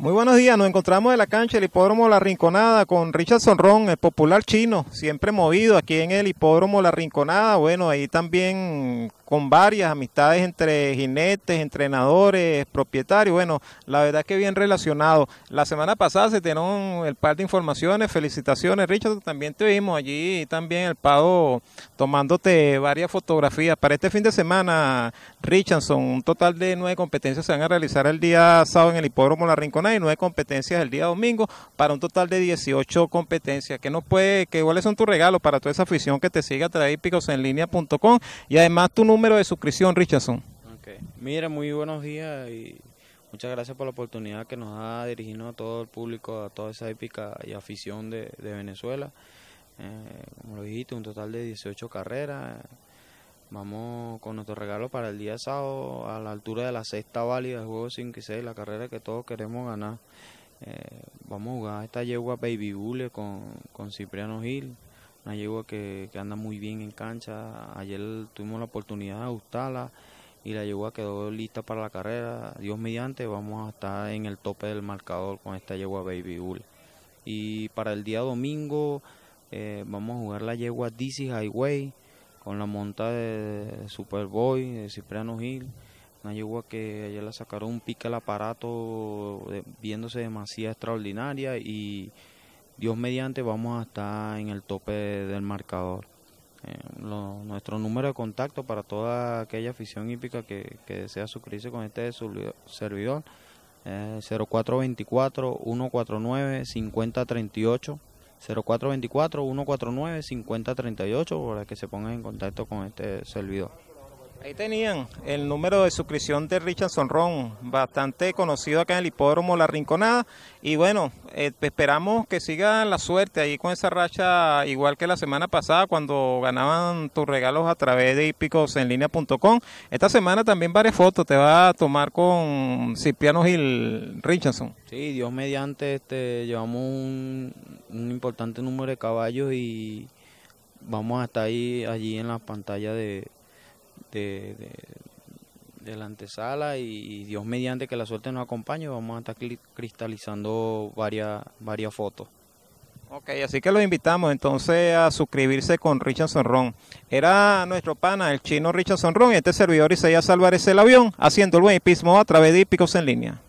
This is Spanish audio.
Muy buenos días, nos encontramos en la cancha del hipódromo La Rinconada con Richard Sonrón, el popular chino, siempre movido aquí en el hipódromo La Rinconada. Bueno, ahí también con varias amistades entre jinetes, entrenadores, propietarios. Bueno, la verdad que bien relacionado. La semana pasada se dieron el par de informaciones. Felicitaciones, Richard. También te vimos allí, también el pago tomándote varias fotografías. Para este fin de semana, Richardson, un total de nueve competencias se van a realizar el día sábado en el hipódromo La Rinconada y nueve competencias el día domingo para un total de 18 competencias. ¿Qué nos puede, que cuáles son tus regalos para toda esa afición que te sigue a través picosenlinea.com y además tu número de suscripción, Richardson. Mira, muy buenos días y muchas gracias por la oportunidad que nos ha dirigido a todo el público, a toda esa épica y afición de, Venezuela. Eh, como lo dijiste, un total de 18 carreras. Vamos con nuestro regalo para el día sábado a la altura de la sexta válida del juego 5 y 6, la carrera que todos queremos ganar. Eh, vamos a jugar esta yegua Baby Bull con, con Cipriano Gil una yegua que, anda muy bien en cancha. Ayer tuvimos la oportunidad de ajustarla y la yegua quedó lista para la carrera. Dios mediante, vamos a estar en el tope del marcador con esta yegua Baby Bull. Y para el día domingo eh, vamos a jugar la yegua DC Highway con la monta de Superboy, de Cipriano Gil. Una yegua que ayer la sacaron un pique al aparato viéndose demasiado extraordinaria y Dios mediante vamos a estar en el tope del marcador. Eh, nuestro número de contacto para toda aquella afición hípica que, desea suscribirse con este servidor es 0424-149-5038. 0424-149-5038 para que se pongan en contacto con este servidor. Ahí tenían el número de suscripción de Richard Sonrón, bastante conocido acá en el hipódromo La Rinconada. Y bueno, eh, esperamos que siga la suerte ahí con esa racha, igual que la semana pasada cuando ganaban tus regalos a través de hipicosenlinea.com. Esta semana también varias fotos te va a tomar con Cipriano Gil Richardson. Sí, Dios mediante, este, llevamos un, importante número de caballos y vamos a estar ahí allí en la pantalla de de, de, la antesala y, Dios mediante que la suerte nos acompañe, vamos a estar cristalizando varias, varias fotos. Ok, así que los invitamos entonces a suscribirse con Richard Sonrón. Era nuestro pana, el chino Richard Sonrón, y este servidor Isaías Álvarez el avión, haciendo el buen hipismo a través de Hípicos en línea.